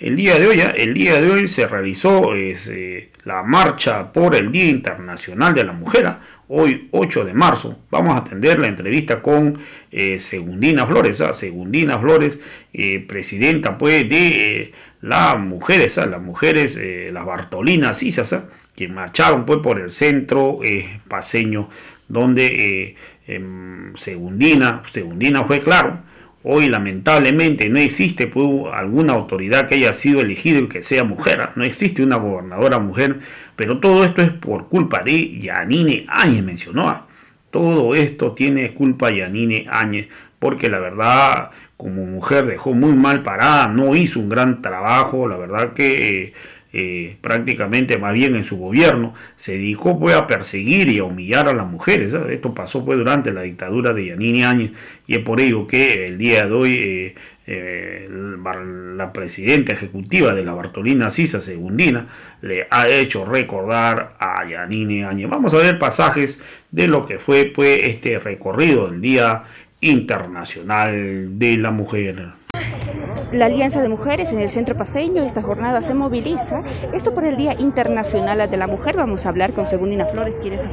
El día de hoy, ¿ah? el día de hoy se realizó eh, la marcha por el Día Internacional de la Mujer. ¿ah? Hoy, 8 de marzo, vamos a atender la entrevista con eh, Segundina Flores. ¿ah? Segundina Flores, eh, presidenta pues de las mujeres, las mujeres, las Bartolinas Cisas, que marcharon pues por el centro paseño, donde em, Segundina, Segundina fue claro Hoy lamentablemente no existe alguna autoridad que haya sido elegido y que sea mujer. No existe una gobernadora mujer, pero todo esto es por culpa de Yanine Áñez, mencionó. Todo esto tiene culpa Yanine Áñez, porque la verdad como mujer dejó muy mal parada, no hizo un gran trabajo, la verdad que... Eh, prácticamente más bien en su gobierno, se dedicó pues a perseguir y a humillar a las mujeres. Esto pasó pues durante la dictadura de Yanini Áñez y es por ello que el día de hoy eh, eh, la presidenta ejecutiva de la Bartolina Sisa Segundina le ha hecho recordar a Yanini Áñez. Vamos a ver pasajes de lo que fue pues este recorrido del Día Internacional de la Mujer la Alianza de Mujeres en el Centro Paseño. Esta jornada se moviliza. Esto por el Día Internacional de la Mujer. Vamos a hablar con Segundina Flores, quien es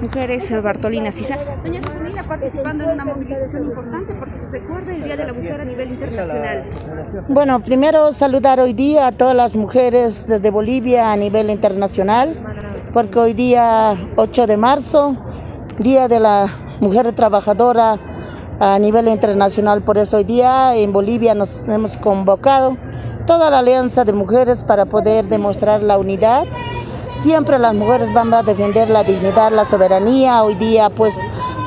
Mujeres Bartolina Sisa. Doña Segundina participando en una movilización importante porque se recuerda el Día de la Mujer a nivel internacional. Bueno, primero saludar hoy día a todas las mujeres desde Bolivia a nivel internacional, porque hoy día 8 de marzo, Día de la Mujer Trabajadora a nivel internacional. Por eso hoy día en Bolivia nos hemos convocado toda la alianza de mujeres para poder demostrar la unidad. Siempre las mujeres van a defender la dignidad, la soberanía. Hoy día pues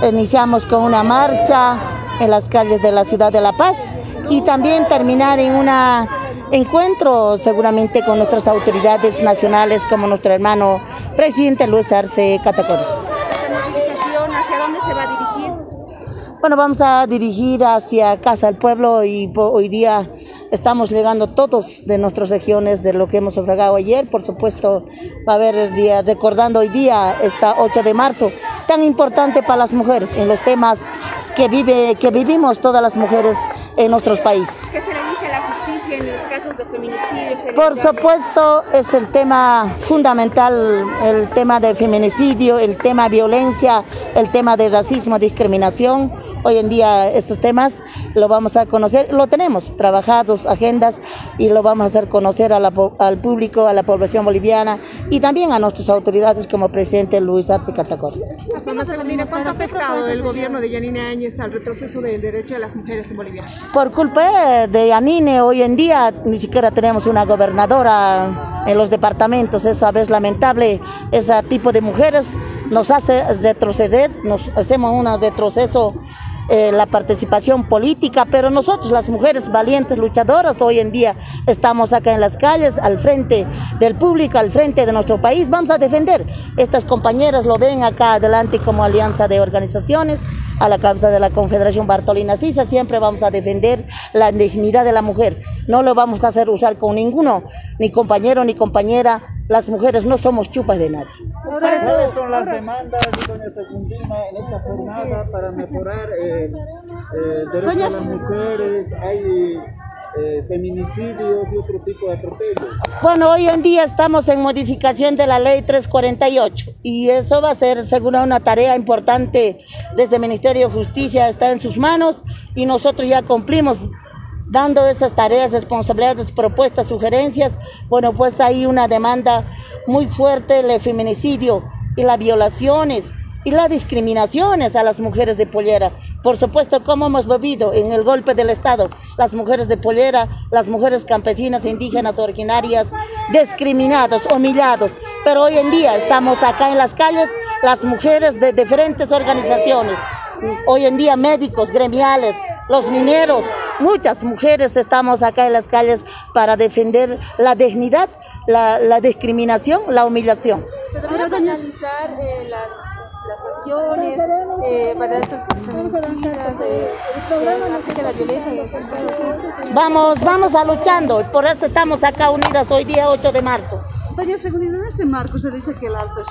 iniciamos con una marcha en las calles de la ciudad de La Paz y también terminar en un encuentro seguramente con nuestras autoridades nacionales como nuestro hermano presidente Luis Arce Catacora. ¿Hacia dónde se va a dirigir? Bueno, vamos a dirigir hacia Casa del Pueblo y hoy día estamos llegando todos de nuestras regiones de lo que hemos sufragado ayer. Por supuesto, va a haber el día, recordando hoy día, esta 8 de marzo, tan importante para las mujeres en los temas que, vive, que vivimos todas las mujeres en nuestros países. ¿Qué se le dice a la justicia en los casos de feminicidios? Por supuesto, es el tema fundamental, el tema de feminicidio, el tema de violencia, el tema de racismo, discriminación Hoy en día estos temas lo vamos a conocer, lo tenemos trabajados, agendas, y lo vamos a hacer conocer al público, a la población boliviana y también a nuestras autoridades como presidente Luis Arce Catacor. ¿Cuánto ha afectado el gobierno de Yanine Áñez al retroceso del derecho de las mujeres en Bolivia? Por culpa de Yanine, hoy en día ni siquiera tenemos una gobernadora en los departamentos, eso a veces lamentable, ese tipo de mujeres nos hace retroceder, nos hacemos un retroceso eh, la participación política, pero nosotros las mujeres valientes luchadoras hoy en día estamos acá en las calles, al frente del público, al frente de nuestro país, vamos a defender. Estas compañeras lo ven acá adelante como alianza de organizaciones, a la cabeza de la Confederación Bartolina Sisa, siempre vamos a defender la dignidad de la mujer. No lo vamos a hacer usar con ninguno, ni compañero ni compañera. Las mujeres no somos chupas de nadie. ¿Cuáles son las demandas de doña Secundina en esta jornada para mejorar eh, eh, derechos de las mujeres? Hay eh, feminicidios y otro tipo de atropellos. Bueno, hoy en día estamos en modificación de la ley 348 y eso va a ser según una tarea importante desde el Ministerio de Justicia, está en sus manos y nosotros ya cumplimos dando esas tareas, responsabilidades, propuestas, sugerencias. Bueno, pues hay una demanda muy fuerte, el feminicidio y las violaciones y las discriminaciones a las mujeres de pollera. Por supuesto, como hemos vivido en el golpe del Estado, las mujeres de pollera, las mujeres campesinas, indígenas, originarias, discriminados, humillados. Pero hoy en día estamos acá en las calles, las mujeres de diferentes organizaciones, hoy en día médicos, gremiales, los mineros, muchas mujeres estamos acá en las calles para defender la dignidad, la, discriminación, la humillación. ¿Se analizar eh, las eh, para estas Vamos, vamos a luchando, por eso estamos acá unidas hoy día 8 de marzo. Doña Segundina, en este marco se dice que el Alto es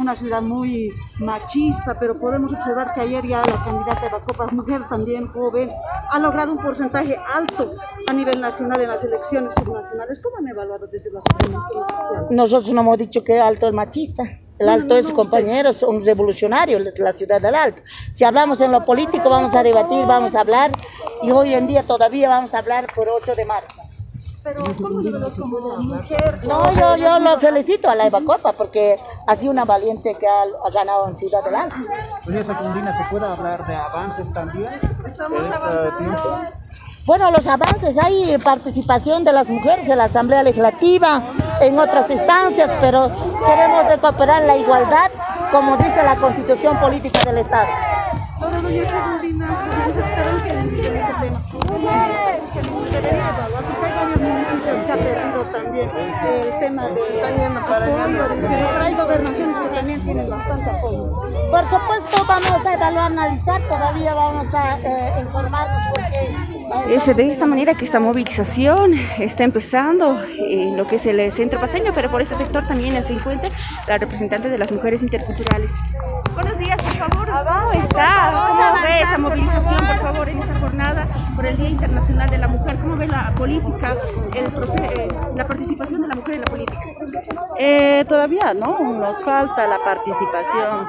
una ciudad muy machista, pero podemos observar que ayer ya la candidata de Bacopa, mujer también joven, ha logrado un porcentaje alto a nivel nacional en las elecciones subnacionales. ¿Cómo han evaluado desde sociales? Nosotros no hemos dicho que Alto es machista. El Alto es compañero, son revolucionarios, la ciudad del Alto. Si hablamos en lo político, vamos a debatir, vamos a hablar, y hoy en día todavía vamos a hablar por 8 de marzo. Pero ¿cómo como mujer? No, yo, yo lo felicito a la Eva Copa porque ha sido una valiente que ha, ha ganado en Ciudad del Alto. Doña Secundina, ¿se puede hablar de avances también? Estamos avanzando. Bueno, los avances, hay participación de las mujeres en la Asamblea Legislativa, en otras instancias, pero queremos recuperar la igualdad, como dice la Constitución Política del Estado. Ahora, doña Segundina, ¿se que en este tema? Varios municipios que han perdido también el tema de apoyo, pero hay gobernaciones que también tienen bastante apoyo. Por supuesto, vamos a evaluar, analizar, todavía vamos a eh, informarnos porque... Es de esta manera que esta movilización está empezando en lo que es el centro paseño, pero por este sector también se encuentra la representante de las mujeres interculturales. Buenos días, por favor. ¿Cómo está? ¿Cómo ve esta movilización, por favor, en esta jornada por el Día Internacional de la Mujer? ¿Cómo ve la política, el proceso, eh, la participación de la mujer en la política? Eh, todavía no, nos falta la participación.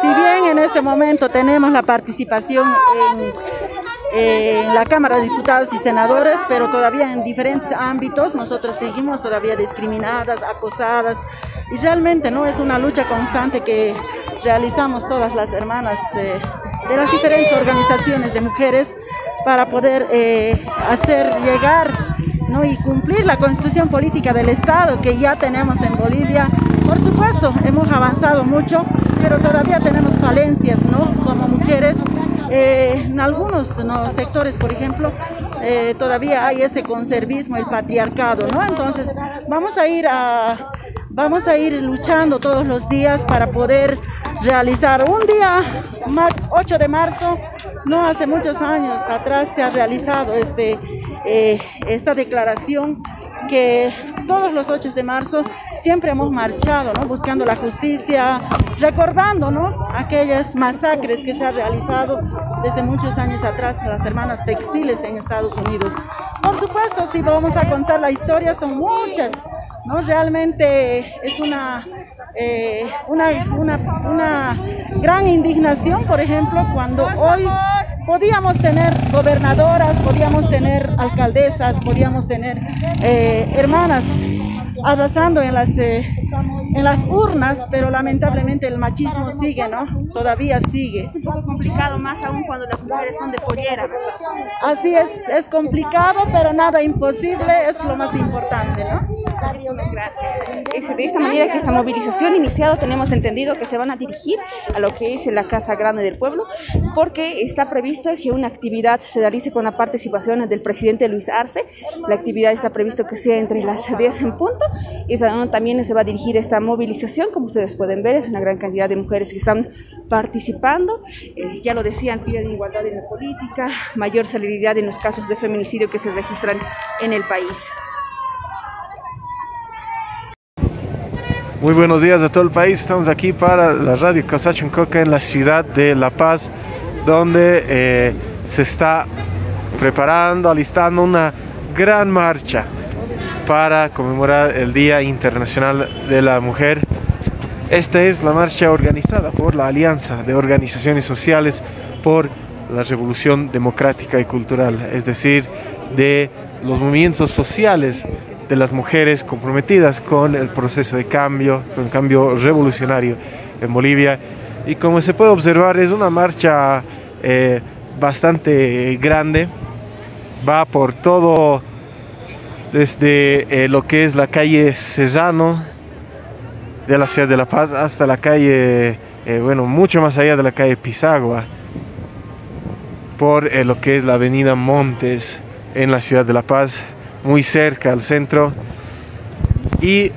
Si bien en este momento tenemos la participación en en la Cámara de Diputados y Senadores, pero todavía en diferentes ámbitos nosotros seguimos todavía discriminadas, acosadas y realmente no es una lucha constante que realizamos todas las hermanas eh, de las diferentes organizaciones de mujeres para poder eh, hacer llegar ¿no? y cumplir la constitución política del Estado que ya tenemos en Bolivia. Por supuesto, hemos avanzado mucho, pero todavía tenemos falencias ¿no? como mujeres eh, en algunos sectores, por ejemplo, eh, todavía hay ese conservismo, el patriarcado, ¿no? Entonces, vamos a ir vamos a ir luchando todos los días para poder realizar un día 8 de marzo no hace muchos años atrás se ha realizado este eh, esta declaración que todos los 8 de marzo siempre hemos marchado, ¿no? buscando la justicia, recordando ¿no? aquellas masacres que se han realizado desde muchos años atrás las hermanas textiles en Estados Unidos. Por supuesto, si vamos a contar la historia, son muchas, ¿no? realmente es una, eh, una, una, una gran indignación, por ejemplo, cuando hoy podíamos tener gobernadoras, podíamos tener alcaldesas, podíamos tener eh, hermanas arrasando en las, eh, en las urnas, pero lamentablemente el machismo sigue, ¿no? Todavía sigue. Es un poco complicado, más aún cuando las mujeres son de pollera, Así es, es complicado, pero nada imposible, es lo más importante, ¿no? Gracias. De esta manera que esta movilización iniciado tenemos entendido que se van a dirigir a lo que es la Casa Grande del Pueblo, porque está previsto que una actividad se realice con la participación del presidente Luis Arce. La actividad está previsto que sea entre las 10 en punto y también se va a dirigir esta movilización, como ustedes pueden ver, es una gran cantidad de mujeres que están participando. Eh, ya lo decían, piden igualdad en la política, mayor celeridad en los casos de feminicidio que se registran en el país. Muy buenos días a todo el país. Estamos aquí para la radio Coca en la ciudad de La Paz, donde eh, se está preparando, alistando una gran marcha para conmemorar el Día Internacional de la Mujer. Esta es la marcha organizada por la Alianza de Organizaciones Sociales por la Revolución Democrática y Cultural, es decir, de los movimientos sociales de las mujeres comprometidas con el proceso de cambio, con el cambio revolucionario en Bolivia. Y como se puede observar es una marcha eh, bastante grande, va por todo, desde eh, lo que es la calle Serrano de la ciudad de La Paz hasta la calle, eh, bueno, mucho más allá de la calle Pisagua, por lo que es la avenida Montes en la ciudad de La Paz muy cerca al centro. Y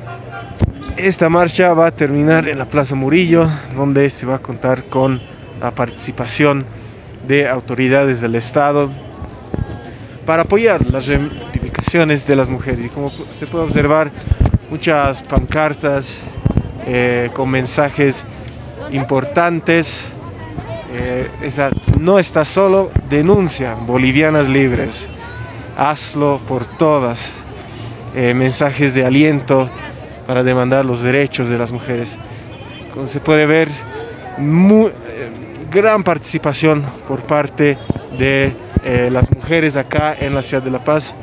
esta marcha va a terminar en la Plaza Murillo, donde se va a contar con la participación de autoridades del Estado para apoyar las reivindicaciones de las mujeres. Y como se puede observar, muchas pancartas eh, con mensajes importantes. Eh, no estás solo, denuncia Bolivianas Libres. Hazlo por todas. Eh, mensajes de aliento para demandar los derechos de las mujeres. Como se puede ver, muy, gran participación por parte de las mujeres acá en la ciudad de La Paz.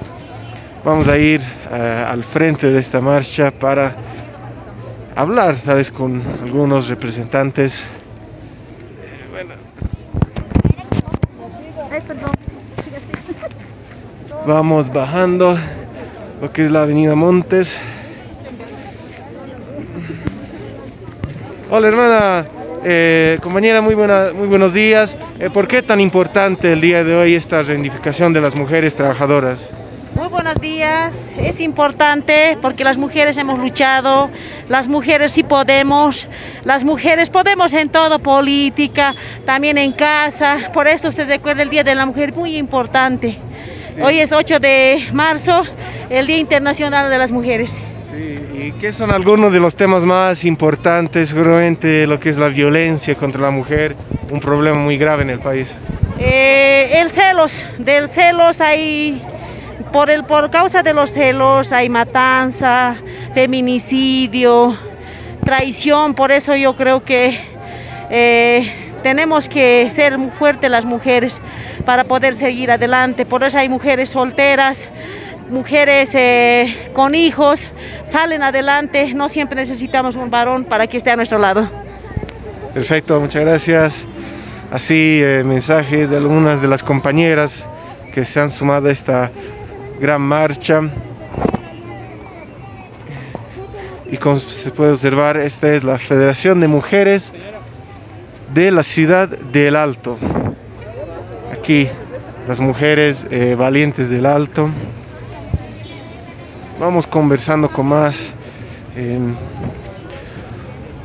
Vamos a ir al frente de esta marcha para hablar, ¿sabes? Con algunos representantes. Vamos bajando lo que es la avenida Montes. Hola hermana, eh, compañera, muy, buena, muy buenos días. Eh, ¿Por qué tan importante el día de hoy esta reivindicación de las mujeres trabajadoras? Muy buenos días. Es importante porque las mujeres hemos luchado, las mujeres sí podemos, las mujeres podemos en todo, política, también en casa. Por eso se recuerda el Día de la Mujer, muy importante. Hoy es 8 de marzo, el Día Internacional de las Mujeres. Sí, ¿Y qué son algunos de los temas más importantes, seguramente lo que es la violencia contra la mujer, un problema muy grave en el país? Eh, el celos, del celos hay por, el, por causa de los celos hay matanza, feminicidio, traición, por eso yo creo que eh, tenemos que ser fuertes las mujeres para poder seguir adelante, por eso hay mujeres solteras, mujeres eh, con hijos, salen adelante, no siempre necesitamos un varón para que esté a nuestro lado. Perfecto, muchas gracias. Así, eh, mensaje de algunas de las compañeras que se han sumado a esta gran marcha. Y como se puede observar, esta es la Federación de Mujeres de la ciudad del Alto. Aquí las mujeres eh, valientes del Alto. Vamos conversando con más.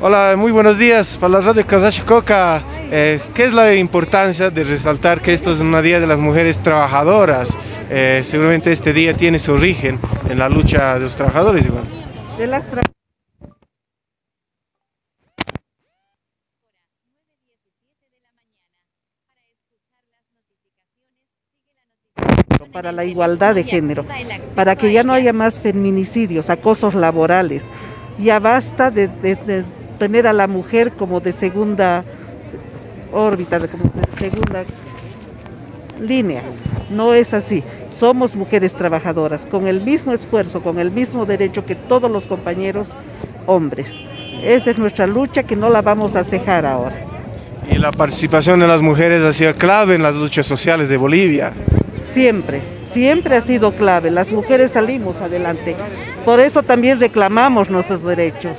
Hola, muy buenos días para la radio Coca. Eh, ¿Qué es la importancia de resaltar que esto es una Día de las Mujeres Trabajadoras? Eh, seguramente este día tiene su origen en la lucha de los trabajadores igual. De las tra para la igualdad de género, para que ya no haya más feminicidios, acosos laborales. Ya basta de, tener a la mujer como de segunda órbita, como de segunda línea. No es así. Somos mujeres trabajadoras, con el mismo esfuerzo, con el mismo derecho que todos los compañeros hombres. Esa es nuestra lucha que no la vamos a cejar ahora. Y la participación de las mujeres ha sido clave en las luchas sociales de Bolivia. Siempre, siempre ha sido clave. Las mujeres salimos adelante. Por eso también reclamamos nuestros derechos.